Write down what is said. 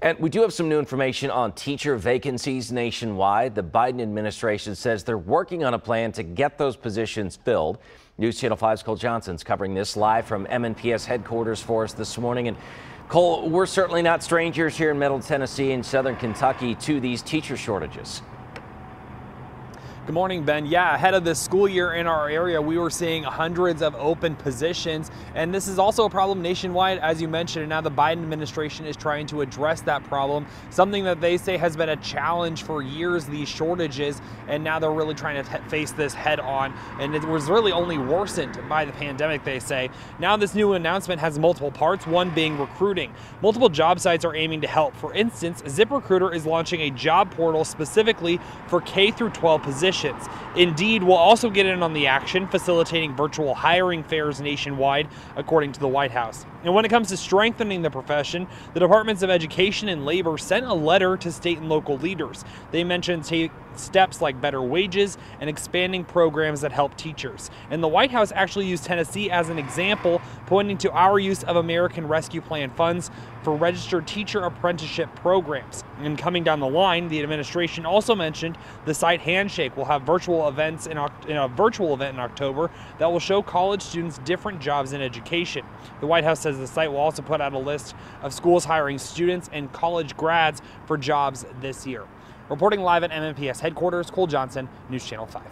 And we do have some new information on teacher vacancies nationwide. The Biden administration says they're working on a plan to get those positions filled. News Channel 5's Cole Johnson's covering this live from MNPS headquarters for us this morning. And Cole, we're certainly not strangers here in Middle Tennessee and Southern Kentucky to these teacher shortages. Good morning, Ben. Yeah, ahead of this school year in our area, we were seeing hundreds of open positions, and this is also a problem nationwide, as you mentioned, and now the Biden administration is trying to address that problem, something that they say has been a challenge for years, these shortages, and now they're really trying to face this head on, and it was really only worsened by the pandemic, they say. Now this new announcement has multiple parts, one being recruiting. Multiple job sites are aiming to help. For instance, ZipRecruiter is launching a job portal specifically for K through 12 positions positions. Indeed will also get in on the action, facilitating virtual hiring fairs nationwide, according to the White House. And when it comes to strengthening the profession, the Departments of Education and Labor sent a letter to state and local leaders. They mentioned steps like better wages and expanding programs that help teachers. And the White House actually used Tennessee as an example, pointing to our use of American Rescue Plan funds for registered teacher apprenticeship programs. And coming down the line, the administration also mentioned the site Handshake will have virtual events in, in a virtual event in October that will show college students different jobs in education. The White House says the site will also put out a list of schools hiring students and college grads for jobs this year. Reporting live at MNPS headquarters, Cole Johnson, News Channel 5.